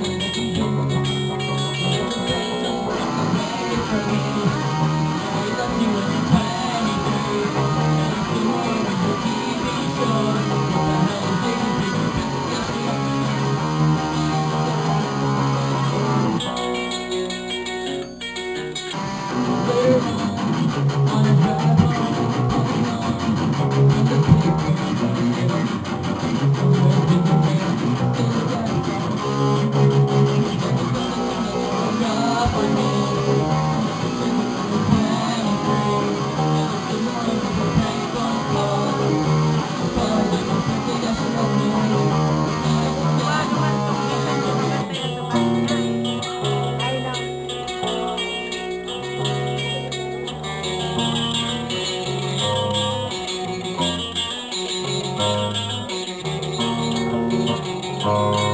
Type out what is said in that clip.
you. Música